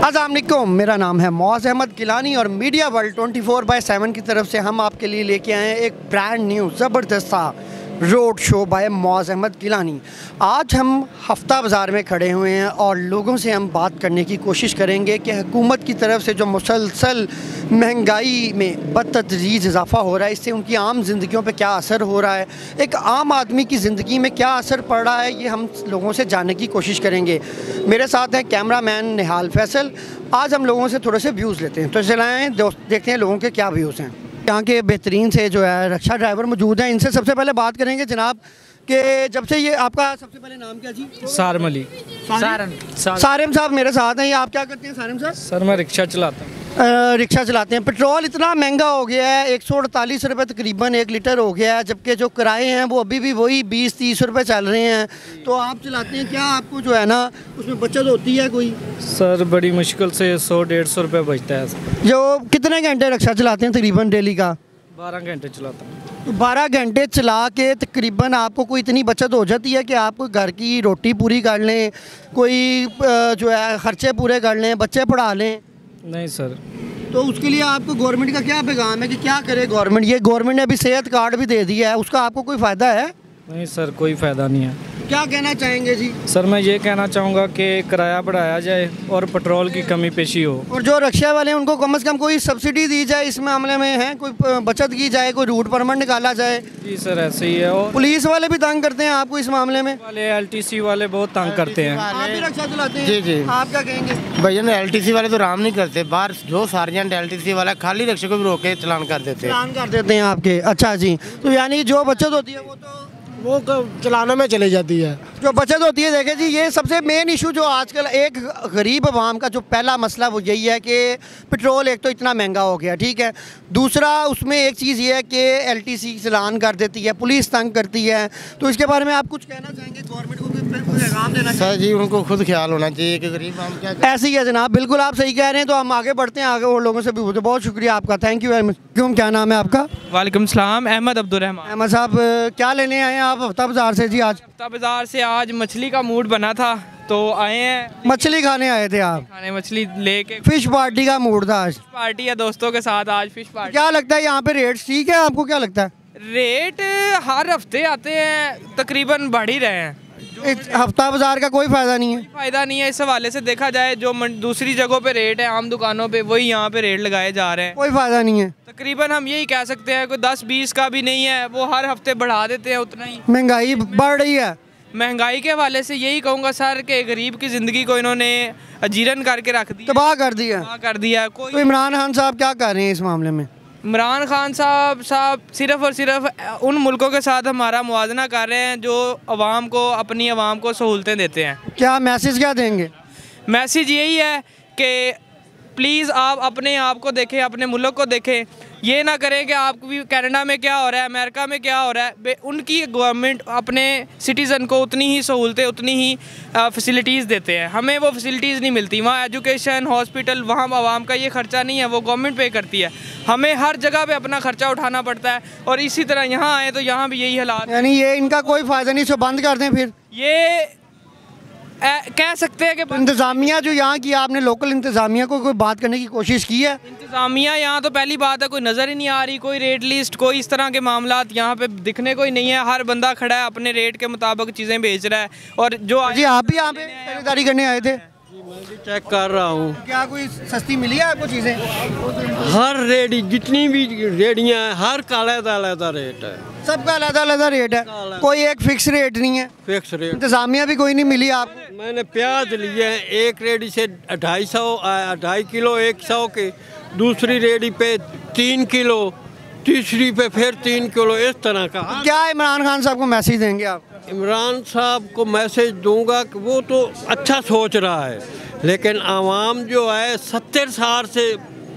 असलम मेरा नाम है मौज अहमद गिलानी और media world 24 four by seven की तरफ़ से हम आपके लिए लेके आए हैं एक ब्रांड न्यू, ज़बरदस्त सा रोड शो बाय मौज अहमद गिलानी। आज हम हफ़्ता बाज़ार में खड़े हुए हैं और लोगों से हम बात करने की कोशिश करेंगे कि हुकूमत की तरफ़ से जो मुसलसल महँगाई में बदतरीज इजाफ़ा हो रहा है, इससे उनकी आम जिंदगियों पे क्या असर हो रहा है, एक आम आदमी की ज़िंदगी में क्या असर पड़ रहा है, ये हम लोगों से जानने की कोशिश करेंगे। मेरे साथ हैं कैमरा मैन निहाल फैसल। आज हम लोगों से थोड़े से व्यूज़ लेते हैं। तो चलाएँ देखते हैं लोगों के क्या व्यूज़ हैं। यहाँ के बेहतरीन से जो है रक्षा ड्राइवर मौजूद हैं। इनसे सबसे पहले बात करेंगे जनाब कि जब से ये आपका सबसे पहले नाम क्या जी? सारम अली। सारम? सारिम साहब मेरे साथ हैं ये आप क्या करते हैं सारम साहब? सर मैं रिक्शा चलाता हूँ। रिक्शा चलाते हैं। पेट्रोल इतना महँगा हो गया है एक सौ अड़तालीस रुपये तकरीबन एक लीटर हो गया है जबकि जो किराए हैं वो अभी भी वही बीस तीस रुपये चल रहे हैं। तो आप चलाते हैं क्या आपको जो है ना उसमें बचत होती है कोई? सर बड़ी मुश्किल से सौ डेढ़ सौ रुपये बचता है। सर जो कितने घंटे रिक्शा चलाते हैं तकरीबन डेली का? बारह घंटे चलाता हूँ। बारह घंटे चला के तकरीबन आपको कोई इतनी बचत हो जाती है कि आप कोई घर की रोटी पूरी कर लें कोई जो है खर्चे पूरे कर लें बच्चे पढ़ा लें? नहीं सर। तो उसके लिए आपको गवर्नमेंट का क्या पैगाम है कि क्या करे गवर्नमेंट? ये गवर्नमेंट ने अभी सेहत कार्ड भी दे दिया है उसका आपको कोई फ़ायदा है? नहीं सर कोई फ़ायदा नहीं है। क्या कहना चाहेंगे जी? सर मैं ये कहना चाहूँगा कि किराया बढ़ाया जाए और पेट्रोल की कमी पेशी हो। और जो रक्षा वाले हैं उनको कम से कम कोई सब्सिडी दी जाए इस मामले में है? कोई बचत की जाए कोई रूट परमिट निकाला जाए? जी सर ऐसे ही है और पुलिस वाले भी तंग करते हैं आपको इस मामले में? वाले एल वाले बहुत तंग करते हैं। आप भी रिक्शा चलाते हैं? जी, जी। आप क्या कहेंगे? भैया ने एल वाले तो आराम नहीं करते। बाहर जो सार्जेंट एल टी वाला खाली रक्षा को भी रोक के चलान कर देते हैं। प्लान कर देते हैं आपके। अच्छा जी तो यानी जो बचत होती है वो तो वो चलानों में चली जाती है। जो बचत होती है देखे जी ये सबसे मेन इशू जो आजकल एक गरीब आवाम का जो पहला मसला वो यही है कि पेट्रोल एक तो इतना महँगा हो गया ठीक है। दूसरा उसमें एक चीज़ ये है कि एलटीसी चलान कर देती है पुलिस तंग करती है। तो इसके बारे में आप कुछ कहना चाहेंगे? गवर्नमेंट को पैगाम देना सर जी उनको खुद ख्याल होना चाहिए कि गरीब आम क्या ऐसे ही है जनाब बिल्कुल आप सही कह रहे हैं तो हम आगे बढ़ते हैं आगे और लोगों से भी पूछते बहुत शुक्रिया आपका। थैंक यू वेरी मच क्यों क्या नाम है आपका? वालेकुम सलाम अहमद अब्दुलरहमान। अहमद साहब क्या लेने आए हैं आप हफ़्ता बाज़ार से जी आज? हफ़्ता बाज़ार से आज मछली का मूड बना था तो आए हैं। मछली खाने आए थे आप? खाने मछली लेके। फ़िश पार्टी का मूड था आज। पार्टी है दोस्तों के साथ आज फ़िश पार्टी। क्या लगता है यहाँ पे रेट ठीक है आपको? क्या लगता है? रेट हर हफ़्ते आते हैं तकरीबन बढ़ ही रहे हैं। हफ़्ता बाज़ार का कोई फ़ायदा नहीं है। फ़ायदा नहीं है इस हवाले से देखा जाए जो दूसरी जगहों पे रेट है आम दुकानों पे वही यहाँ पे रेट लगाए जा रहे हैं। कोई फ़ायदा नहीं है। तकरीबन हम यही कह सकते हैं कोई दस बीस का भी नहीं है वो हर हफ़्ते बढ़ा देते हैं उतना ही। महँगाई बढ़ रही है। महँगाई के हवाले से यही कहूँगा सर कि गरीब की ज़िंदगी को इन्होंने अजीरन करके रख दिया। तबाह कर दिया। तबाह कर दिया कोई तो इमरान खान साहब क्या कर रहे हैं इस मामले में? इमरान खान साहब साहब सिर्फ़ और सिर्फ़ उन मुल्कों के साथ हमारा मुआजना कर रहे हैं जो आवाम को अपनी आवाम को सहूलतें देते हैं। क्या मैसेज क्या देंगे? मैसेज यही है कि प्लीज़ आप अपने आप को देखें अपने मुल्क को देखें। ये ना करें कि आप भी कनाडा में क्या हो रहा है अमेरिका में क्या हो रहा है। उनकी गवर्नमेंट अपने सिटीज़न को उतनी ही सहूलतें उतनी ही फैसिलिटीज़ देते हैं। हमें वो फैसिलिटीज़ नहीं मिलती। वहाँ एजुकेशन हॉस्पिटल वहाँ आवाम का ये खर्चा नहीं है वो गवर्नमेंट पे करती है। हमें हर जगह पे अपना खर्चा उठाना पड़ता है और इसी तरह यहाँ आए तो यहाँ भी यही हालात यानी ये इनका कोई फ़ायदा नहीं सो बंद कर दें फिर। ये कह सकते हैं कि इंतज़ामिया जो यहाँ की आपने लोकल इंतज़ामिया को कोई बात करने की कोशिश की है? इंतज़ामिया यहाँ तो पहली बात है कोई नज़र ही नहीं आ रही कोई रेट लिस्ट कोई इस तरह के मामला यहाँ पे दिखने को ही नहीं है। हर बंदा खड़ा है अपने रेट के मुताबिक चीज़ें बेच रहा है और जो जी आप भी यहाँ पे खरीदारी करने आए थे? चेक कर रहा हूँ। क्या कोई सस्ती मिली है आपको चीज़ें? हर रेडी जितनी भी रेडियाँ हैं हर का अलग रेट है। सबका अलग अलग रेट है। कोई एक फिक्स रेट नहीं है। फिक्स रेट इंतज़ामिया भी कोई नहीं मिली आपको? मैंने प्याज लिए हैं एक रेडी से ढाई सौ ढाई किलो एक सौ के दूसरी रेडी पे तीन किलो तीसरी पे फिर तीन किलो इस तरह का। क्या इमरान खान साहब को मैसेज देंगे आप? इमरान साहब को मैसेज दूँगा कि वो तो अच्छा सोच रहा है लेकिन आवाम जो है सत्तर साल से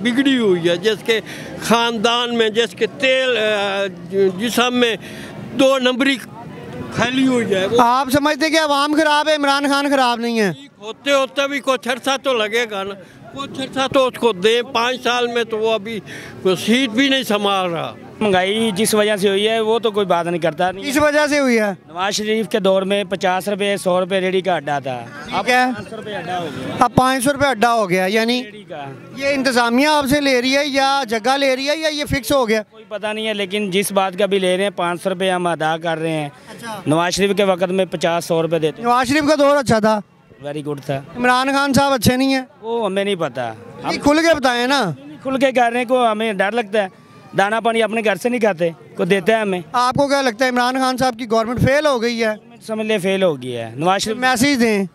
बिगड़ी हुई है जिसके ख़ानदान में जिसके तेल जिसम में दो नंबरी फैली हुई जाए आप समझते कि अवाम खराब है इमरान खान खराब नहीं है। होते होते भी कुछ अर्सा तो लगेगा ना। कुछ अर्सा तो उसको दे पाँच साल में तो वो अभी सीट भी नहीं संभाल रहा। महँगाई जिस वजह से हुई है वो तो कोई बात नहीं करता। नहीं किस वजह से हुई है? नवाज़ शरीफ के दौर में पचास रुपए सौ रुपए रेडी का अड्डा था। हो। गया। अब पाँच सौ रुपये अड्डा हो गया यानी ये इंतज़ामिया आपसे ले रही है या जगह ले रही है या ये फिक्स हो गया? कोई पता नहीं है लेकिन जिस बात का भी ले रहे हैं पाँच सौ रुपये हम अदा कर रहे हैं। अच्छा। नवाज़ शरीफ के वक्त में पचास सौ रुपये देते। नवाज़ शरीफ का दौर अच्छा था। वेरी गुड था। इमरान खान साहब अच्छे नहीं है। वो हमें नहीं पता। नहीं, खुल के बताए ना। खुल के कह रहे हैं को हमें डर लगता है। दाना पानी अपने घर से नहीं खाते को देते हैं हमें। आपको क्या लगता है इमरान खान साहब की गवर्नमेंट फेल हो गई है? समझ ले फेल हो गई है। नवाज़ शरीफ मैसेज दें?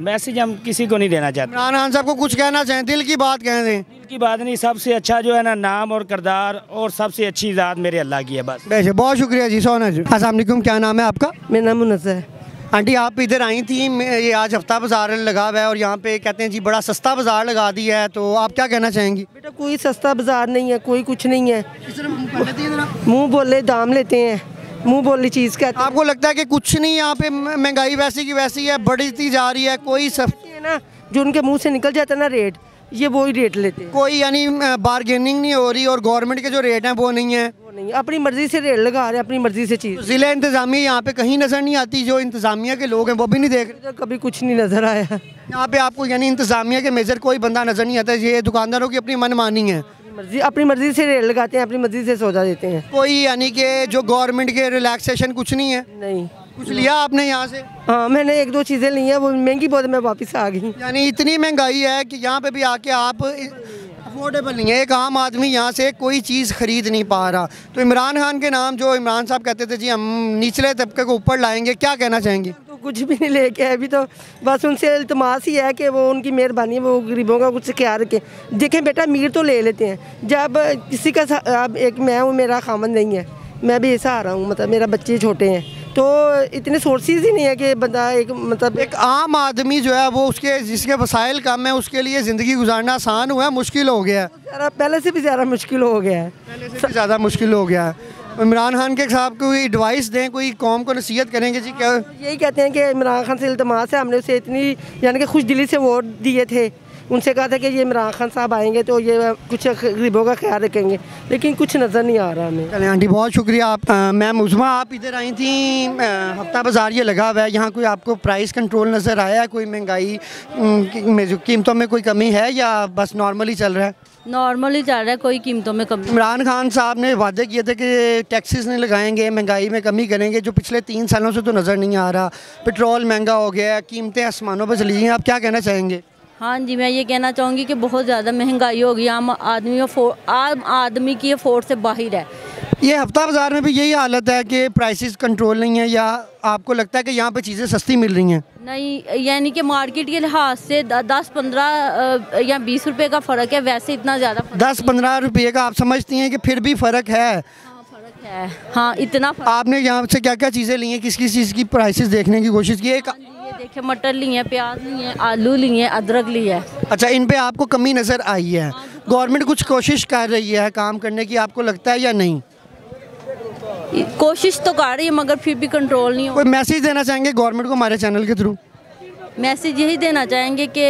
मैसेज हम किसी को नहीं देना चाहते। इमरान खान साहब को कुछ कहना चाहें दिल की बात कह दें। दिल की बात नहीं सबसे अच्छा जो है ना नाम और करदार और सबसे अच्छी ज़ात मेरे अल्लाह की है बस। बहुत शुक्रिया जी सोना जी असलम क्या नाम है आपका? मेरा नाम मुनज़्ज़र है। आंटी आप इधर आई थी ये आज हफ़्ता बाज़ार लगा हुआ है और यहाँ पे कहते हैं जी बड़ा सस्ता बाज़ार लगा दिया है तो आप क्या कहना चाहेंगी? बेटा कोई सस्ता बाज़ार नहीं है कोई कुछ नहीं है। मुँह बोले दाम लेते हैं। मुँह बोली चीज़ कहते आपको लगता है कि कुछ नहीं यहाँ पे महँगाई वैसी की वैसी है बढ़ती जा रही है कोई सब हैं ना जो उनके मुँह से निकल जाता है ना रेट ये वो ही रेट लेते हैं। कोई यानी बारगेनिंग नहीं हो रही और गवर्नमेंट के जो रेट हैं वो नहीं है। वो नहीं अपनी मर्ज़ी से रेट लगा रहे हैं अपनी मर्ज़ी से चीज़। ज़िला इंतज़ामिया यहाँ पे कहीं नज़र नहीं आती जो इंतज़ामिया के लोग हैं वो भी नहीं देख रहे। कभी कुछ नहीं नज़र आया। यहाँ पे आपको यानी इंतज़ामिया के मेजर कोई बंदा नज़र नहीं आता ये दुकानदारों की अपनी मनमानी है। अपनी मर्ज़ी अपनी मर्ज़ी से रेट लगाते हैं अपनी मर्ज़ी से सौदा देते हैं। कोई यानी कि जो गवर्नमेंट के रिलैक्सेशन कुछ नहीं है। नहीं। कुछ लिया आपने यहाँ से? हाँ मैंने एक दो चीज़ें ली हैं वो महँगी बहुत मैं वापस आ गई। यानी इतनी महँगाई है कि यहाँ पे भी आके आप अफोर्डेबल नहीं है। एक आम आदमी यहाँ से कोई चीज़ खरीद नहीं पा रहा। तो इमरान खान के नाम जो इमरान साहब कहते थे जी हम निचले तबके को ऊपर लाएँगे क्या कहना चाहेंगे? तो कुछ भी नहीं लेके अभी तो बस उनसे इल्तमास ही है कि वो उनकी मेहरबानी है वो गरीबों का कुछ ख्याल रखें। देखें बेटा अमीर तो ले लेते हैं। जब किसी का अब एक मैं हूँ मेरा खामन नहीं है। मैं भी ऐसा आ रहा हूँ मतलब मेरा बच्चे छोटे हैं। तो इतने सोर्सेज ही नहीं है कि बंदा एक मतलब एक आम आदमी जो है वो उसके जिसके वसाइल कम है उसके लिए ज़िंदगी गुजारना आसान हुआ है मुश्किल हो गया है। पहले से भी ज़्यादा मुश्किल हो गया है। पहले से भी ज़्यादा मुश्किल हो गया है। इमरान खान के साहब को कोई एडवाइस दें कोई कौम को नसीहत करेंगे जी क्या यही कहते हैं कि इमरान खान से इल्तमास है हमने उसे इतनी यानी कि खुश दिली से वोट दिए थे। उनसे कहा था कि ये इमरान खान साहब आएँगे तो ये कुछ गरीबों का ख्याल रखेंगे। लेकिन कुछ नज़र नहीं आ रहा हमें। चलें आंटी बहुत शुक्रिया आप मैम उज़मा आप इधर आई थी हफ़्ता बाज़ार ये लगा हुआ है यहाँ कोई आपको प्राइस कंट्रोल नज़र आया कोई महँगाई में जो कीमतों में कोई कमी है या बस नॉर्मली चल रहा है? नॉर्मल ही चल रहा है कोई कीमतों में कमी। इमरान खान साहब ने वादे किए थे कि टैक्सेस नहीं लगाएँगे महँगाई में कमी करेंगे जो पिछले तीन सालों से तो नज़र नहीं आ रहा। पेट्रोल महँगा हो गया कीमतें आसमानों पर चली गई हैं आप क्या कहना चाहेंगे? हाँ जी मैं ये कहना चाहूँगी कि बहुत ज़्यादा महँगाई हो गई आम आदमी आम आदमी की अफोर्ड से बाहर है। ये हफ़्ता बाज़ार में भी यही हालत है कि प्राइसेस कंट्रोल नहीं है या आपको लगता है कि यहाँ पे चीज़ें सस्ती मिल रही हैं? नहीं यानी कि मार्केट के लिहाज से दस पंद्रह या बीस रुपए का फ़र्क है वैसे इतना ज़्यादा दस पंद्रह रुपये का आप समझती हैं कि फिर भी फ़र्क है? हाँ, फ़र्क है। हाँ इतना आपने यहाँ से क्या क्या चीज़ें ली हैं? किस किस चीज़ की प्राइसेस देखने की कोशिश की? है एक ये देखे मटर लिए हैं प्याज लिए हैं आलू लिए हैं अदरक लिए है। अच्छा इन पे आपको कमी नज़र आई है। गवर्नमेंट कुछ कोशिश कर रही है काम करने की आपको लगता है या नहीं? कोशिश तो कर रही है मगर फिर भी कंट्रोल नहीं हो कोई मैसेज देना चाहेंगे गवर्नमेंट को हमारे चैनल के थ्रू मैसेज यही देना चाहेंगे कि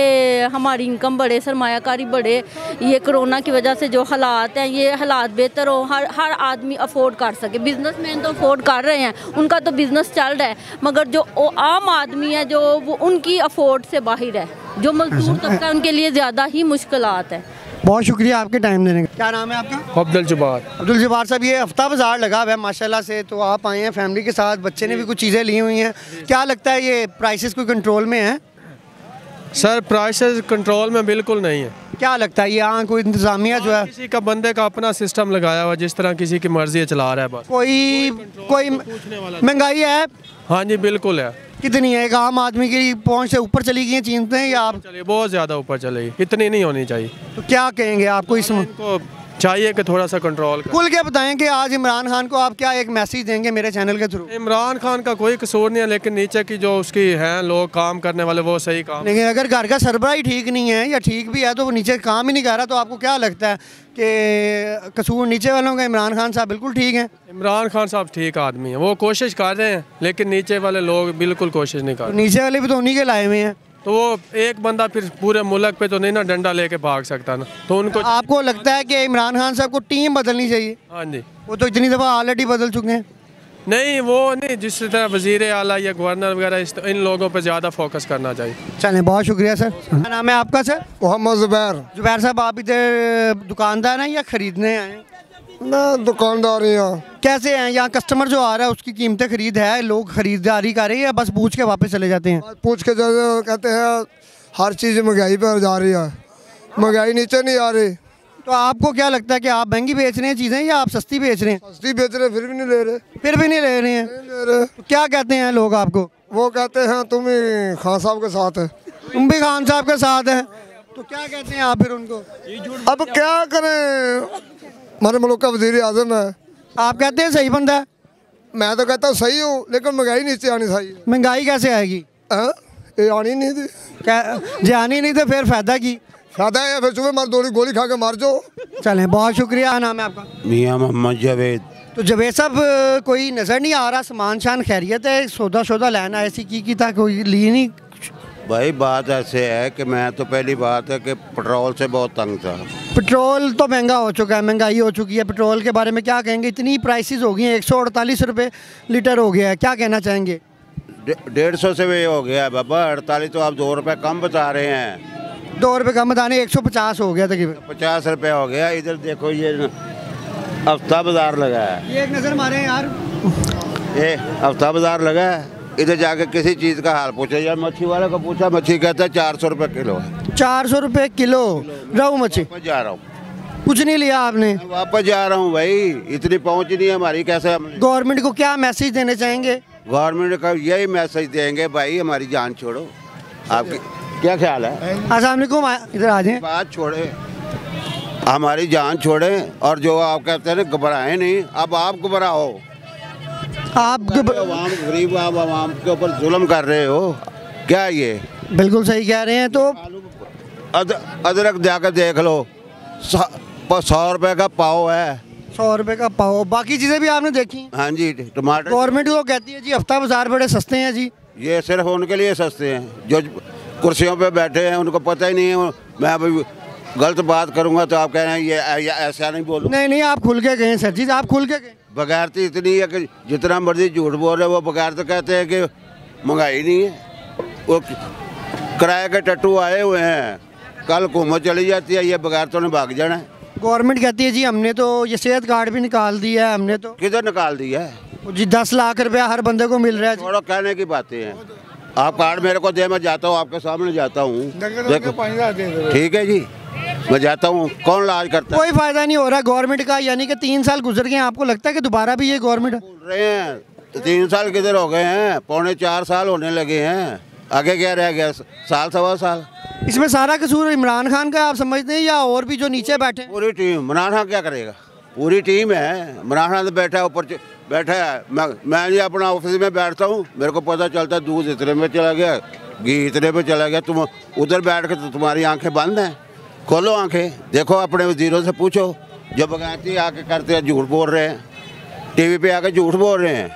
हमारी इनकम बढ़े सरमाकारी बढ़े। ये कोरोना की वजह से जो हालात हैं ये हालात बेहतर हो हर हर आदमी अफोर्ड कर सके। बिजनेसमैन तो अफोर्ड कर रहे हैं उनका तो बिज़नेस चल रहा है मगर जो आम आदमी है जो वो उनकी अफोर्ड से बाहर है। जो मजदूर तबका उनके लिए ज़्यादा ही मुश्किल है। बहुत शुक्रिया आपके टाइम देने का। क्या नाम है आपका? अब्दुल जबार अब्दुल जबार साहब ये हफ़्ता बाज़ार लगा हुआ है माशाल्लाह से तो आप आए हैं फैमिली के साथ बच्चे ने भी कुछ चीज़ें ली हुई हैं। क्या लगता है ये प्राइसेस कोई कंट्रोल में है? सर प्राइसेस कंट्रोल में बिल्कुल नहीं है। क्या लगता है यहाँ कोई इंतज़ामिया जो है? किसी का बंदे का अपना सिस्टम लगाया हुआ जिस तरह किसी की मर्ज़ी चला रहा है बस। कोई कोई महँगाई है? हाँ जी बिल्कुल है। कितनी है? एक आम आदमी की पहुँच से ऊपर चली गई चीनते हैं या आप चले बहुत ज़्यादा ऊपर चलेगी इतनी नहीं होनी चाहिए। तो क्या कहेंगे आपको इसमें चाहिए कि थोड़ा सा कंट्रोल कर। कुल क्या बताएँ कि आज इमरान खान को आप क्या एक मैसेज देंगे मेरे चैनल के थ्रू इमरान खान का कोई कसूर नहीं है लेकिन नीचे की जो उसकी हैं लोग काम करने वाले वो सही काम लेकिन अगर घर का सरबरा ही ठीक नहीं है या ठीक भी है तो वो नीचे काम ही नहीं कर रहा तो आपको क्या लगता है कि कसूर नीचे वालों का इमरान खान साहब बिल्कुल ठीक है? इमरान खान साहब ठीक आदमी है वो कोशिश कर रहे हैं लेकिन नीचे वाले लोग बिल्कुल कोशिश नहीं कर तो रहे। नीचे वाले भी तो उन्हीं के लाए हुए हैं। तो वो एक बंदा फिर पूरे मुल्क पे तो नहीं ना डंडा लेके भाग सकता ना। तो उनको आपको लगता है कि इमरान खान साहब को टीम बदलनी चाहिए? हाँ जी। वो तो इतनी दफ़ा ऑलरेडी बदल चुके हैं। नहीं वो नहीं जिस तरह वज़ीर आला या गवर्नर वगैरह इस इन लोगों पे ज़्यादा फोकस करना चाहिए। चलें बहुत शुक्रिया सर। क्या नाम है आपका सर? मोहम्मद जुबैर। जुबैर साहब आप इधर दुकानदार हैं या ख़रीदने आए हैं? मैं दुकानदार ही हूँ। कैसे हैं? यहाँ कस्टमर जो आ रहा है उसकी कीमतें खरीद है लोग खरीदारी कर रहे हैं या बस पूछ के वापस चले जाते हैं? पूछ के जो कहते हैं हर चीज़ महँगाई पर जा रही है। महँगाई नीचे नहीं आ रही। तो आपको क्या लगता है कि आप महँगी बेच रहे हैं चीज़ें या आप सस्ती बेच रहे हैं? सस्ती बेच रहे फिर भी नहीं ले रहे। फिर भी नहीं ले रहे हैं? ले रहे। तो क्या कहते हैं लोग आपको? वो कहते हैं तुम ही खान साहब के साथ है। तुम भी खान साहब के साथ हैं। तो क्या कहते हैं आप फिर उनको? अब क्या करें? हमारे मुल्क का वज़ीर आज़म है आप कहते हैं सही बंदा है मैं तो कहता हूँ सही हूँ लेकिन महँगाई नीचे आनी चाहिए महँगाई कैसे आएगी हाँ ये आनी नहीं थी क्या जानी नहीं तो फिर फ़ायदा की फ़ायदा है फिर सुबह मार दो गोली खा के मार जाओ चलें बहुत शुक्रिया नाम है आपका मियाँ मोहम्मद जावेद तो जवेद साहब कोई नज़र नहीं आ रहा सामान शान खैरियत है सौदा सौदा लेना ऐसी की की था कोई ली नहीं भाई बात ऐसे है कि मैं तो पहली बात है कि पेट्रोल से बहुत तंग था। पेट्रोल तो महँगा हो चुका है महँगाई हो चुकी है। पेट्रोल के बारे में क्या कहेंगे? इतनी प्राइसेस हो गई हैं एक सौ अड़तालीस रुपये लीटर हो गया है। क्या कहना चाहेंगे? डेढ़ सौ से भी हो गया है बाबा अड़तालीस तो आप दो रुपये कम बता रहे हैं। दो रुपये कम बताने एक सौ पचास हो गया तकरीबन। पचास रुपये हो गया इधर देखो ये हफ़्ता बाज़ार लगा है। ये एक नज़र मारे यार। ये हफ़्ता बाज़ार लगा है। इधर जाके किसी चीज़ का हाल पूछा यार मच्छी वाले को पूछा मच्छी कहता है चार सौ रुपये किलो है। चार सौ रुपये किलो? रहू मच्छी। जा रहा हूँ। कुछ नहीं लिया आपने? वापस जा रहा हूँ भाई इतनी पहुँच नहीं है हमारी कैसे गवर्नमेंट को क्या मैसेज देने चाहेंगे? गवर्नमेंट का यही मैसेज देंगे भाई हमारी जान छोड़ो। आपकी क्या ख्याल है? असलम इधर आ जाए। बात छोड़े। हमारी जान छोड़े और जो आप कहते हैं घबराए नहीं। अब आप घबराओ। आप गरीब आप आवाम के ऊपर जुल्म कर रहे हो क्या ये? बिल्कुल सही कह रहे हैं तो अद, अदरक जाकर देख लो सौ रुपए का पाव है। सौ रुपये का पाओ बाकी चीज़ें भी आपने देखी हाँ। जी टमाटर गवर्नमेंट को कहती है जी हफ़्ता बाज़ार बड़े सस्ते हैं जी। ये सिर्फ़ उनके लिए सस्ते हैं जो कुर्सियों पे बैठे हैं उनको पता ही नहीं है मैं अभी गलत बात करूँगा तो आप कह रहे हैं ये ऐसा नहीं बोलूँ। नहीं नहीं आप खुल के गए सर जी आप खुल के गए बगैरती इतनी है कि जितना मर्ज़ी झूठ बोल रहे वो बगैर तो कहते हैं कि महँगाई नहीं है। वो किराए के टट्टू आए हुए हैं। कल हुकूमत चली जाती है ये बगैर तो उन्हें भाग जाना है। गवर्नमेंट कहती है जी हमने तो ये सेहत कार्ड भी निकाल दिया है हमने तो किधर निकाल दिया है? जी दस लाख रुपया हर बंदे को मिल रहा है। थोड़ा कहने की बातें हैं। आप कार्ड मेरे को दे मैं जाता हूँ आपके सामने जाता हूँ। ठीक है जी। मैं जाता हूँ। कौन इलाज करता है? कोई फ़ायदा नहीं हो रहा गवर्नमेंट का यानी कि तीन साल गुजर गए आपको लगता है कि दोबारा भी ये गवर्नमेंट बोल रहे हैं। तो तीन साल किधर हो गए हैं? पौने चार साल होने लगे हैं। आगे क्या रह गया? साल सवा साल। इसमें सारा कसूर इमरान खान का आप समझते हैं या और भी जो नीचे बैठे हैं? पूरी टीम। इमरान खान क्या करेगा? पूरी टीम है। इमरान खान तो बैठा है ऊपर च- बैठा है। मैं मैं जी अपना ऑफ़िस में बैठता हूँ। मेरे को पता चलता है दूध इतने में चला गया घी इतने पे चला गया। तुम उधर बैठ के तो तुम्हारी आँखें बंद हैं। खोलो आँखें। देखो अपने वजीरों से पूछो। जो बगाती आके करते हैं झूठ बोल रहे हैं। टीवी पे आके झूठ बोल रहे हैं।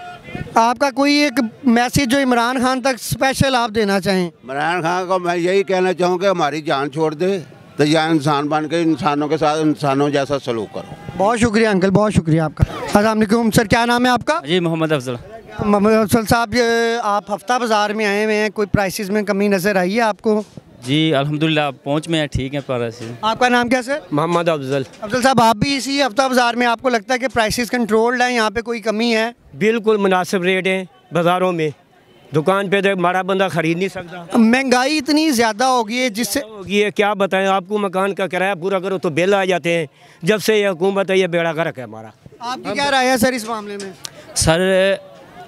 आपका कोई एक मैसेज जो इमरान खान तक स्पेशल आप देना चाहें? इमरान खान को मैं यही कहना चाहूँ कि हमारी जान छोड़ दे। तो या इंसान बन के इंसानों के साथ इंसानों जैसा सलूक करो। बहुत शुक्रिया अंकल बहुत शुक्रिया आपका। असलम सर क्या नाम है आपका? जी मोहम्मद अफजल। मोहम्मद अफजल साहब आप हफ़्ता बाज़ार में आए हुए हैं कोई प्राइसेस में कमी नज़र आई है आपको? जी अल्हम्दुलिल्लाह पहुँच में है ठीक है पर ऐसे। आपका नाम क्या सर? मोहम्मद अफजल। अफजल साहब आप भी इसी हफ़्ता बाज़ार में आपको लगता है कि प्राइसेस कंट्रोल्ड है यहाँ पे कोई कमी है? बिल्कुल मुनासिब रेट हैं बाज़ारों में। दुकान पे तो माड़ा बंदा खरीद नहीं सकता। महँगाई इतनी ज़्यादा हो गई है जिससे ये क्या बताएँ आपको मकान का किराया पूरा करो तो बिल आ जाते हैं। जब से ये हुकूमत है ये बेड़ा गर्क है हमारा। आपकी क्या राय है सर इस मामले में? सर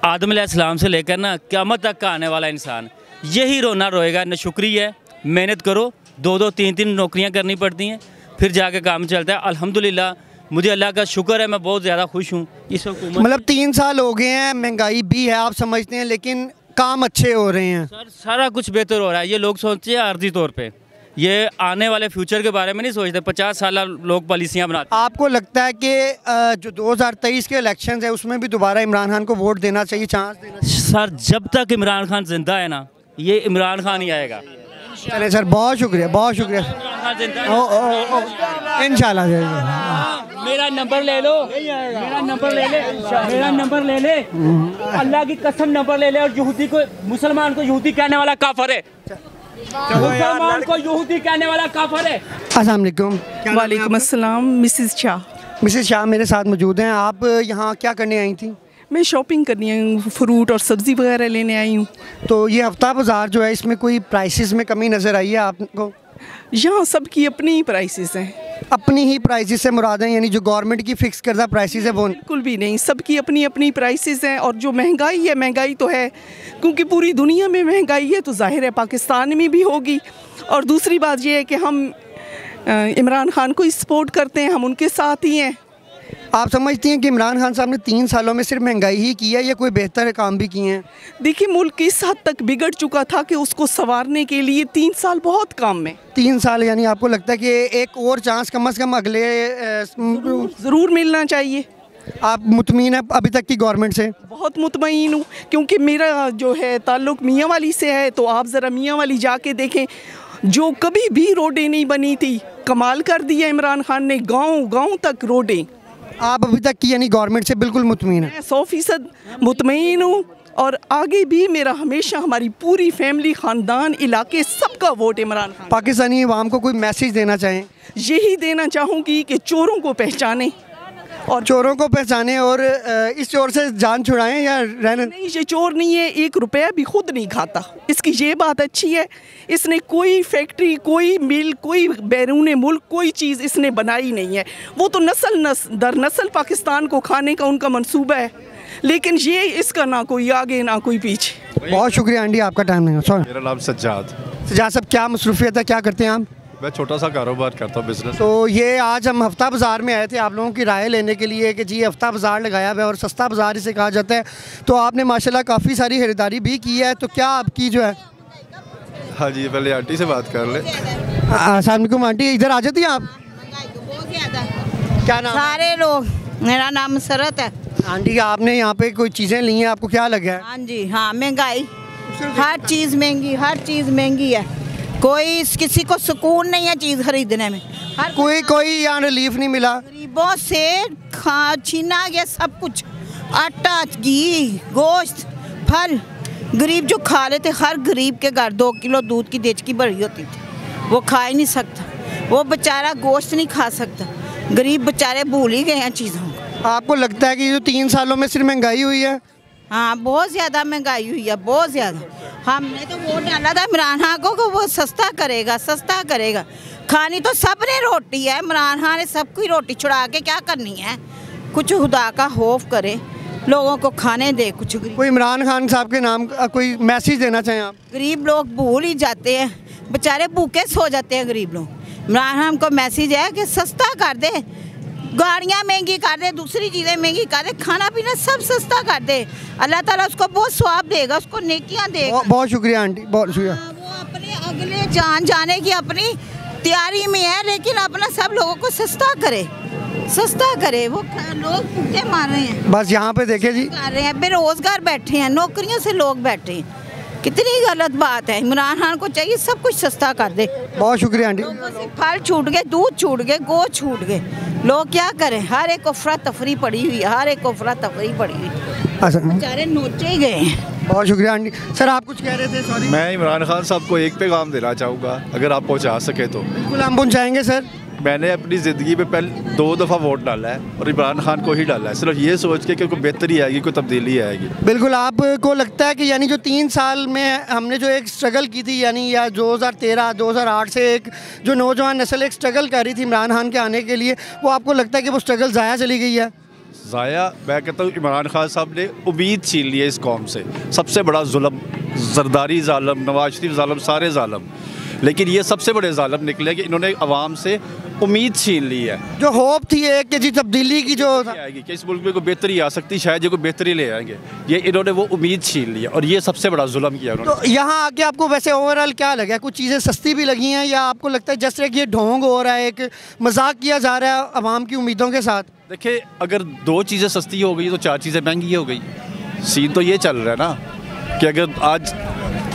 आदम अलैहिस्सलाम से लेकर ना क़यामत तक का आने वाला इंसान यही रोना रोएगा न शुक्री है मेहनत करो दो दो तीन तीन नौकरियाँ करनी पड़ती हैं फिर जाके काम चलता है। अल्हम्दुलिल्लाह मुझे अल्लाह का शुक्र है मैं बहुत ज़्यादा खुश हूँ। इस हुकूमत मतलब तीन साल हो गए हैं महँगाई भी है आप समझते हैं लेकिन काम अच्छे हो रहे हैं। सर सारा कुछ बेहतर हो रहा है ये लोग सोचते हैं आर्जी तौर पे। ये आने वाले फ्यूचर के बारे में नहीं सोचते पचास साल लोग पॉलिसियाँ बनाते आपको लगता है कि जो 2023 के इलेक्शंस है उसमें भी दोबारा इमरान खान को वोट देना चाहिए चांस देना चाहिए? सर जब तक इमरान खान ज़िंदा है ना ये इमरान खान ही आएगा। चले सर बहुत शुक्रिया बहुत शुक्रिया। ओ ओ ओ मेरा नंबर ले लो। मेरा नंबर ले ले मेरा नंबर ले ले। अल्लाह की कसम नंबर ले ले और यहूदी को मुसलमान को यहूदी कहने वाला काफर है। मुसलमान को यहूदी कहने वाला काफर है। अस्सलाम वालेकुम। वालेकुम अस्सलाम मिसिस शाह। मिसेस शाह मेरे साथ मौजूद हैं। आप यहाँ क्या करने आई थी? मैं शॉपिंग करनी आई हूँ फ्रूट और सब्ज़ी वगैरह लेने आई हूँ। तो ये हफ़्ता बाज़ार जो है इसमें कोई प्राइसेस में कमी नज़र आई है आपको? यहाँ सबकी अपनी ही प्राइसेस हैं। अपनी ही प्राइसेस से मुराद हैं यानी जो गवर्नमेंट की फिक्स करदा प्राइसेस है वो? बिल्कुल भी नहीं सबकी अपनी अपनी प्राइसेस हैं और जो महँगाई है महँगाई तो है क्योंकि पूरी दुनिया में महँगाई है तो ज़ाहिर है पाकिस्तान में भी होगी। और दूसरी बात यह है कि हम इमरान खान को सपोर्ट करते हैं हम उनके साथ ही हैं। आप समझती हैं कि इमरान खान साहब ने तीन सालों में सिर्फ़ महँगाई ही की है या कोई बेहतर काम भी किए हैं? देखिए मुल्क इस हद तक बिगड़ चुका था कि उसको संवारने के लिए तीन साल बहुत काम में तीन साल यानी आपको लगता है कि एक और चांस कम अज़ कम अगले ज़रूर मिलना चाहिए। आप मुतमिन हैं अभी तक की गवर्नमेंट से? बहुत मुतमिन हूँ क्योंकि मेरा जो है ताल्लुक़ मियाँ वाली से है तो आप ज़रा मियाँ वाली जाके देखें। जो कभी भी रोडें नहीं बनी थी कमाल कर दिया इमरान खान ने गाँव गाँव तक रोडें। आप अभी तक की यानी गवर्नमेंट से बिल्कुल मुतमिन है। सौ फ़ीसद मुतमिन हूँ और आगे भी मेरा हमेशा हमारी पूरी फैमिली ख़ानदान इलाके सबका वोट इमरान खान। पाकिस्तानी अवाम को कोई मैसेज देना चाहें? यही देना चाहूँगी कि चोरों को पहचानें। और चोरों को पहचाने और इस चोर से जान छुड़ाएँ या रहने? नहीं ये चोर नहीं है एक रुपया भी खुद नहीं खाता। इसकी ये बात अच्छी है इसने कोई फैक्ट्री कोई मिल कोई बैरून मुल्क कोई चीज़ इसने बनाई नहीं है। वो तो नस्ल नस दर नस्ल पाकिस्तान को खाने का उनका मनसूबा है लेकिन ये इसका ना कोई आगे ना कोई पीछे। बहुत शुक्रिया आंटी आपका टाइम नहीं सॉरी मेरा नाम सज्जाद। सजा साहब क्या मसरूफियत है क्या करते हैं आप? मैं छोटा सा कारोबार करता हूँ बिज़नेस तो ये आज हम हफ़्ता बाज़ार में आए थे आप लोगों की राय लेने के लिए कि जी हफ़्ता बाज़ार लगाया हुआ है और सस्ता बाज़ार इसे कहा जाता है। तो आपने माशाल्लाह काफ़ी सारी खरीदारी भी की है तो क्या आपकी जो है? हाँ जी पहले आंटी से बात कर ले। असलम आंटी इधर आ जाती हैं आप? क्या नाम सारे लोग मेरा नाम मसरत है। आंटी आपने यहाँ पे कोई चीज़ें ली हैं? आपको क्या लगा है? हाँ जी हाँ महँगाई। हर चीज़ महँगी हर चीज़ महँगी है। कोई इस- किसी को सुकून नहीं है चीज़ खरीदने में। हर कोई कोई यहाँ रिलीफ नहीं मिला। गरीबों से खा छीना गया सब कुछ। आटा घी गोश्त फल। गरीब जो खा लेते हर गरीब के घर दो किलो दूध की देचकी भरी होती थी। वो खा ही नहीं सकता। वो बेचारा गोश्त नहीं खा सकता। गरीब बेचारे भूल ही गए हैं चीज़ों को। आपको लगता है कि जो तीन सालों में सिर्फ़ महँगाई हुई है? हाँ बहुत ज़्यादा महँगाई हुई है बहुत ज़्यादा। हमने तो वोट डाला था इमरान खान को कि वो सस्ता करेगा सस्ता करेगा। खानी तो सबने रोटी है इमरान खान ने सबकी रोटी छुड़ा के क्या करनी है? कुछ खुदा का खौफ करे लोगों को खाने दे कुछ कोई इमरान खान साहब के नाम का कोई मैसेज देना चाहें आप? गरीब लोग भूल ही जाते हैं बेचारे भूखे सो जाते हैं गरीब लोग। इमरान खान को मैसेज है कि सस्ता कर दे गाड़ियाँ महँगी कर दे दूसरी चीज़ें महँगी कर दे खाना पीना सब सस्ता कर दे। अल्लाह ताला उसको बहुत स्वाब देगा उसको नेकियाँ देगा। बहुत बहुत शुक्रिया आंटी बहुत शुक्रिया। वो अपने अगले जान जाने की अपनी तैयारी में है लेकिन अपना सब लोगों को सस्ता करे। सस्ता करे वो लोग भूखे मार रहे हैं। बस यहाँ पे देखे जी। कर रहे हैं बेरोजगार बैठे हैं नौकरियों से लोग बैठे हैं। कितनी गलत बात है इमरान खान को चाहिए सब कुछ सस्ता कर दे। बहुत शुक्रिया आंटी। फल छूट गए दूध छूट गए गोश्त छूट गए। लोग क्या करें? हर एक अफरा तफरी पड़ी हुई है हर एक अफरा तफरी पड़ी हुई। अच्छा। बेचारे नोचे ही गए। हैं बहुत शुक्रिया आंटी। सर आप कुछ कह रहे थे? सॉरी मैं इमरान खान साहब को एक पैगाम देना चाहूँगा अगर आप पहुँचा सके तो। बिल्कुल हम पहुँचाएँगे सर। मैंने अपनी ज़िंदगी में पहले दो दफ़ा वोट डाला है और इमरान खान को ही डाला है। सिर्फ़ ये सोच के कि कोई बेहतरी आएगी कोई तब्दीली आएगी। बिल्कुल आपको लगता है कि यानी जो तीन साल में हमने जो एक स्ट्रगल की थी यानी या 2013 2008 से एक जो नौजवान नस्ल एक स्ट्रगल कर रही थी इमरान खान के आने के लिए वो आपको लगता है कि वो स्ट्रगल ज़ाया चली गई है? ज़ाया मैं कहता हूँ इमरान खान साहब ने उम्मीद छीन ली है इस कौम से। सबसे बड़ा जुल्म जरदारी ज़ालम नवाज़ शरीफ ालम सारे ज़ालम। लेकिन ये सबसे बड़े ज़ालम निकले कि इन्होंने आवाम से उम्मीद छीन ली है। जो होप थी एक कि जी तब्दीली की जो आएगी कि इस मुल्क में कोई बेहतरी आ सकती शायद ये कोई बेहतरी ले आएँगे। ये इन्होंने वो उम्मीद छीन ली है और ये सबसे बड़ा जुलम किया उन्होंने। तो यहाँ आके आपको वैसे ओवरऑल क्या लगा? कुछ चीज़ें सस्ती भी लगी हैं या आपको लगता है जिस तरह ये ढोंग हो रहा है एक मज़ाक किया जा रहा है आवाम की उम्मीदों के साथ? देखिए अगर दो चीज़ें सस्ती हो गई तो चार चीज़ें महँगी हो गई। सीन तो ये चल रहा है ना कि अगर आज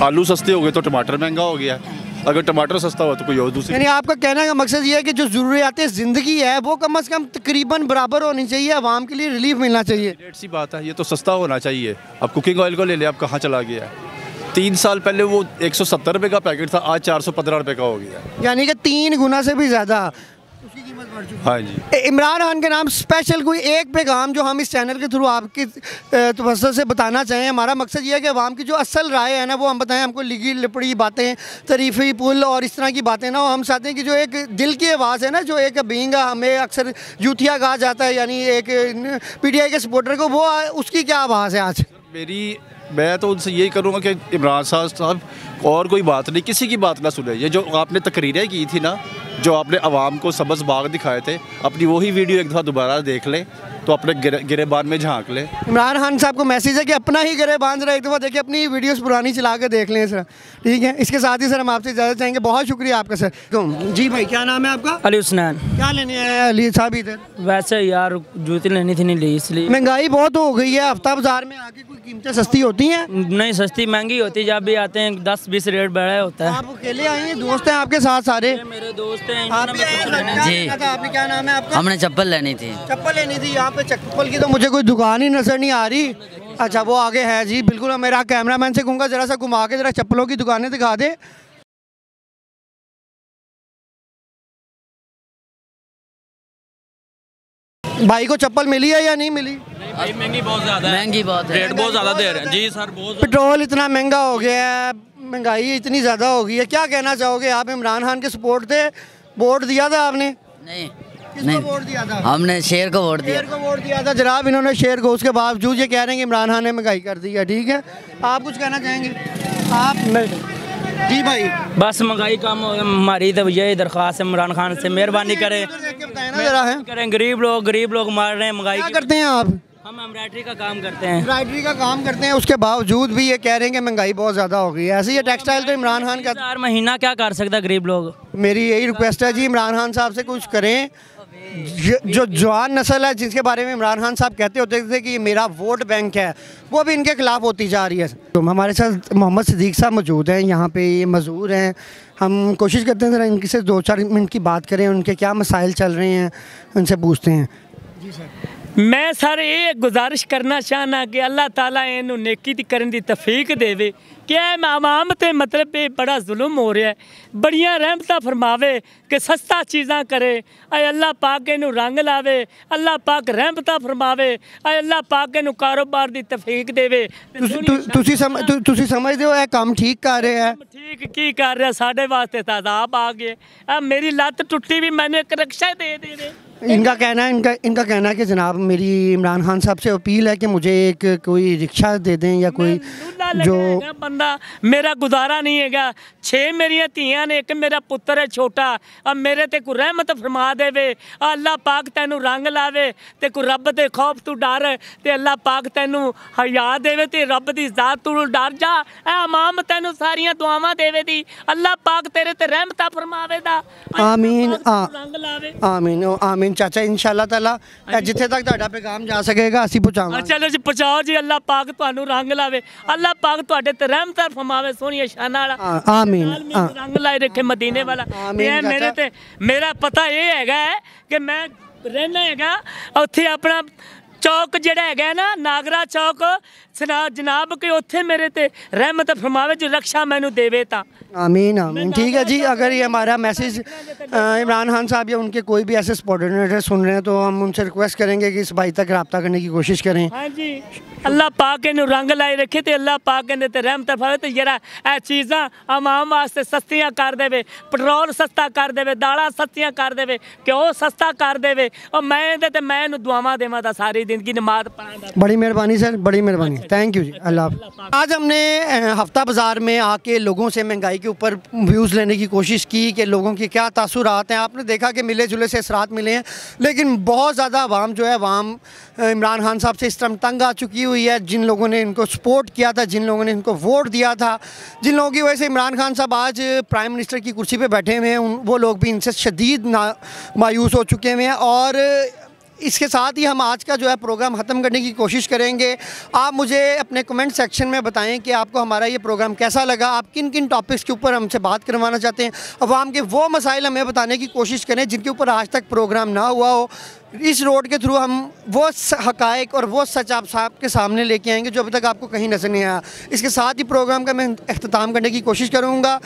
आलू सस्ते हो गए तो टमाटर महँगा हो गया। अगर टमाटर सस्ता हुआ तो कोई और दूसरी यानी आपका कहने का मकसद ये है कि जो ज़रूरियात ज़िंदगी है वो कम अज़ कम तकरीबन बराबर होनी चाहिए आवाम के लिए रिलीफ मिलना चाहिए। रेट सी बात है ये तो सस्ता होना चाहिए। अब कुकिंग ऑयल को ले लें आप कहाँ चला गया? है तीन साल पहले वो एक सौ सत्तर रुपये का पैकेट था आज चार सौ पंद्रह रुपये का हो गया। यानी कि तीन गुना से भी ज़्यादा। हाँ जी। इमरान खान के नाम स्पेशल कोई एक पैगाम जो हम इस चैनल के थ्रू आपकी तवस्त से बताना चाहें हमारा मकसद ये है कि आवाम की जो असल राय है ना वो हम बताएँ हमको लिगी लिपड़ी बातें तरीफ़ी पुल और इस तरह की बातें ना हम चाहते हैं कि जो एक दिल की आवाज़ है ना जो एक बींग हमें अक्सर यूथिया कहा जाता है यानी एक पी टी आई के सपोर्टर को वो उसकी क्या आवाज़ है आज? मेरी मैं तो उनसे यही करूँगा कि इमरान साहब साहब, और कोई बात नहीं, किसी की बात ना सुने। ये जो आपने तकरीरें की थी ना, जो आपने आवाम को सबज बाग दिखाए थे, अपनी वही वीडियो एक दफ़ा दोबारा देख लें। तो अपने गिरे गिरेबान में झाँक लें। इमरान खान साहब को मैसेज है कि अपना ही गरे बाँध रहे एक दफ़ा देखिए अपनी वीडियोस पुरानी चला के देख लें सर। ठीक है इसके साथ ही सर हम आपसे इजाज़त चाहेंगे। बहुत शुक्रिया आपका सर। तो, जी भाई क्या नाम है आपका? अली हुसनैन क्या लेने हैं? अली साहब इधर। वैसे यार जूती लेनी थी नहीं ली इसलिए। महँगाई बहुत हो गई है हफ़्ता बाज़ार में आके कोई कीमतें सस्ती होती हैं? नहीं सस्ती महँगी होती है, जब भी आते हैं दस बीस रेट बढ़ा होता है। आप अकेले आए हैं? दोस्त हैं आपके साथ सारे? मेरे दोस्त हैं आप जी। आपने क्या नाम है आपका? हमने चप्पल लेनी थी। चप्पल लेनी थी यहाँ पे चप्पल की तो मुझे कोई दुकान ही नज़र नहीं आ रही। अच्छा वो आगे है जी बिल्कुल मैं मेरा कैमरामैन से कहूँगा जरा सा घुमा के जरा चप्पलों की दुकानें दिखा दे। भाई को चप्पल मिली है या नहीं मिली? महँगी बहुत ज़्यादा है। महँगी बहुत है। रेट बहुत ज़्यादा दे रहे हैं। जी सर बहुत पेट्रोल इतना महँगा हो गया है महँगाई इतनी ज़्यादा हो गई है। क्या कहना चाहोगे आप? इमरान खान के सपोर्ट थे वोट दिया था आपने? नहीं। किसको वोट दिया था? हमने शेर को वोट दिया। शेर को वोट दिया था जनाब इन्होंने शेर को। उसके बावजूद ये कह रहे हैं कि इमरान खान ने महँगाई कर दी है ठीक है? आप कुछ कहना चाहेंगे? आप जी भाई। बस महँगाई कम हमारी तो यही दरख्वास्त है इमरान खान से मेहरबानी करें। करें। गरीब लोग गरीब लोग मार रहे हैं महँगाई करते हैं आप? हम एम्ब्रॉयडरी का काम करते हैं। एम्ब्रॉयडरी का काम करते हैं उसके बावजूद भी ये कह रहे हैं कि महँगाई बहुत ज़्यादा हो गई है। ऐसे ही टेक्सटाइल तो इमरान खान का हर महीना क्या कर सकता है गरीब लोग? मेरी यही रिक्वेस्ट है जी इमरान खान साहब से कुछ करें। जो जवान नस्ल है, जिसके बारे में इमरान खान साहब कहते होते थे कि मेरा वोट बैंक है, वो भी इनके खिलाफ होती जा रही है। तो हमारे साथ मोहम्मद सदीक साहब मौजूद हैं, यहाँ पे ये मजदूर हैं। हम कोशिश करते हैं ज़रा इनके से दो चार मिनट की बात करें, उनके क्या मसाइल चल रहे हैं, उनसे पूछते हैं। जी सर। मैं सर, ये गुजारिश करना चाहना कि अल्लाह ताला इन नेकी दी करन तफीक देवे। ਕਿ ਇਹ ਆਵਾਮ ਤੇ ਮਤਲਬ ਇਹ ਬੜਾ ਜ਼ੁਲਮ ਹੋ ਰਿਹਾ ਹੈ। ਬੜੀਆਂ ਰਹਿਮਤਾਂ ਫਰਮਾਵੇ ਕਿ ਸਸਤਾ ਚੀਜ਼ਾਂ ਕਰੇ। ਐ ਅੱਲਾਹ ਪਾਕ ਇਹਨੂੰ ਰੰਗ ਲਾਵੇ। ਅੱਲਾਹ ਪਾਕ ਰਹਿਮਤਾਂ ਫਰਮਾਵੇ। ਐ ਅੱਲਾਹ ਪਾਕ ਇਹਨੂੰ ਕਾਰੋਬਾਰ ਦੀ ਤਫੀਕ ਦੇਵੇ। ਤੁਸੀਂ ਤੁਸੀਂ ਸਮਝਦੇ ਹੋ ਇਹ ਕੰਮ ਠੀਕ ਕਰ ਰਿਹਾ ਹੈ? ਠੀਕ ਕੀ ਕਰ ਰਿਹਾ? ਸਾਡੇ ਵਾਸਤੇ ਤਾਂ ਅਜ਼ਾਬ ਆ ਗਏ ਆ ਮੇਰੀ ਲੱਤ ਟੁੱਟੀ ਵੀ ਮੈਨੂੰ ਇੱਕ ਰਕਸ਼ਾ ਦੇ ਦੇ ਦੇ इनका कहना है इनका इनका कहना है कि जनाब मेरी इमरान खान साहब से अपील है कि मुझे एक कोई रिक्शा दे दें या कोई जो बंदा मेरा गुजारा नहीं है छे मेरिया धियाँ ने एक मेरा पुत्र है छोटा। अब मेरे ते कोई रहमत फरमा देवे अल्लाह पाक तेनू रंग लावे ते कोई रब दे खौफ तू डर ते अल्लाह पाक तेनू हया दे ते रब की जात तू डर जा। ए इमाम तेनू सारियाँ देवे दी। अल्लाह पाक तेरे ते रहमता फरमावे दा। आमीन रंग लावे। आमीन आमीन। ਆਮੀਨ ਚਾਚਾ ਇਨਸ਼ਾਅੱਲਾ ਤਾਲਾ ਜਿੱਥੇ ਤੱਕ ਤੁਹਾਡਾ ਪੈਗਾਮ ਜਾ ਸਕੇਗਾ ਅਸੀਂ ਪਹੁੰਚਾਵਾਂਗੇ। ਚਲੋ ਜੀ ਪਹੁੰਚਾਓ ਜੀ ਅੱਲਾਹ ਪਾਕ ਤੁਹਾਨੂੰ ਰੰਗ ਲਾਵੇ। ਅੱਲਾਹ ਪਾਕ ਤੁਹਾਡੇ ਤੇ ਰਹਿਮਤਾਂ ਫਰਮਾਵੇ ਸੋਹਣੀਆਂ ਸ਼ਾਨਾਂ ਵਾਲਾ। ਆਮੀਨ ਰੰਗ ਲਾਏ ਰੱਖੇ ਮਦੀਨੇ ਵਾਲਾ। ਇਹ ਮੇਰੇ ਤੇ ਮੇਰਾ ਪਤਾ ਇਹ ਹੈਗਾ ਕਿ ਮੈਂ ਰਹਿਣਾ ਹੈਗਾ ਉੱਥੇ ਆਪਣਾ ਚੌਕ ਜਿਹੜਾ ਹੈਗਾ ਹੈ ਨਾ ਨਾਗਰਾ ਚੌਕ ਸਨਾ ਜਨਾਬ ਕਿ ਉੱਥੇ ਮੇਰੇ ਤੇ ਰਹਿਮਤ ਫਰਮਾਵੇ ਜੋ ਰਕਸ਼ਾ ਮੈਨੂੰ ਦੇਵੇ ਤਾਂ आमीन आमीन ठीक है जी अगर ये हमारा मैसेज अ, इमरान खान साहब या उनके कोई भी ऐसे स्पॉर्डिनेटर सुन रहे हैं तो हम उनसे रिक्वेस्ट करेंगे कि इस भाई तक रब्ता करने की कोशिश करें ਹਾਂਜੀ ਅੱਲਾਹ ਪਾਕ ਇਹਨੂੰ ਰੰਗ ਲਾਏ ਰੱਖੇ ਤੇ ਅੱਲਾਹ ਪਾਕ ਇਹਨੇ ਤੇ ਰਹਿਮਤ ਫਰਮਾਵੇ ਤੇ ਜਿਹੜਾ ਇਹ ਚੀਜ਼ਾਂ ਆਵਾਮ ਵਾਸਤੇ ਸਸਤੀਆਂ ਕਰ ਦੇਵੇ ਪੈਟਰੋਲ ਸਸਤਾ ਕਰ ਦੇਵੇ ਦਾਲਾਂ ਸਸਤੀਆਂ ਕਰ ਦੇਵੇ ਘਿਓ ਸਸਤਾ ਕਰ ਦੇਵੇ ਉਹ ਮੈਂ ਇਹਦੇ ਤੇ ਮੈਂ ਇਹਨੂੰ ਦੁਆਵਾਂ ਦੇਵਾਂ दिन की नमाज़ बड़ी मेहरबानी सर बड़ी मेहरबानी। थैंक यू जी अल्लाह आज हमने हफ़्ता बाज़ार में आके लोगों से महँगाई के ऊपर व्यूज़ लेने की कोशिश की कि लोगों के क्या तासुरात हैं। आपने देखा कि मिले जुले से असरात मिले हैं लेकिन बहुत ज़्यादा आवाम जो है आवाम इमरान खान साहब से इस तरह तंग आ चुकी हुई है। जिन लोगों ने इनको सपोर्ट किया था जिन लोगों ने इनको वोट दिया था जिन लोगों की वजह से इमरान खान साहब आज प्राइम मिनिस्टर की कुर्सी पर बैठे हुए हैं वो लोग भी इनसे शदीद ना मायूस हो चुके हुए हैं। और इसके साथ ही हम आज का जो है प्रोग्राम ख़त्म करने की कोशिश करेंगे। आप मुझे अपने कमेंट सेक्शन में बताएँ कि आपको हमारा ये प्रोग्राम कैसा लगा, आप किन किन टॉपिक्स के ऊपर हमसे बात करवाना चाहते हैं अवाम के वो मसाइल हमें बताने की कोशिश करें जिनके ऊपर आज तक प्रोग्राम ना हुआ हो। इस रोड के थ्रू हम वो हकायक और वो सच आप साहब के सामने लेके आएँगे जो अभी तक आपको कहीं नज़र नहीं आया। इसके साथ ही प्रोग्राम का मैं अख्ताम करने की कोशिश करूँगा।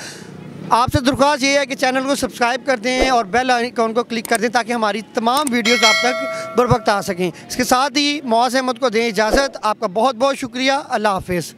आपसे दरख्वास्त ये है कि चैनल को सब्सक्राइब कर दें और बेल आइकॉन को क्लिक कर दें ताकि हमारी तमाम वीडियोस आप तक बर वक्त आ सकें। इसके साथ ही मौज अहमद को दें इजाज़त। आपका बहुत बहुत शुक्रिया। अल्लाह हाफिज़।